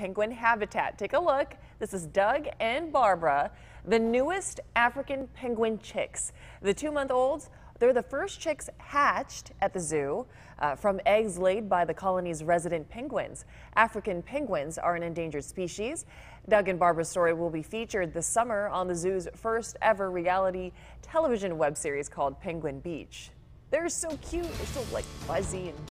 penguin habitat. Take a look. This is Doug and Barbara, the newest African penguin chicks. The two-month-olds, they're the first chicks hatched at the zoo uh, from eggs laid by the colony's resident penguins. African penguins are an endangered species. Doug and Barbara's story will be featured this summer on the zoo's first ever reality television web series called Penguin Beach. They're so cute. They're so like fuzzy and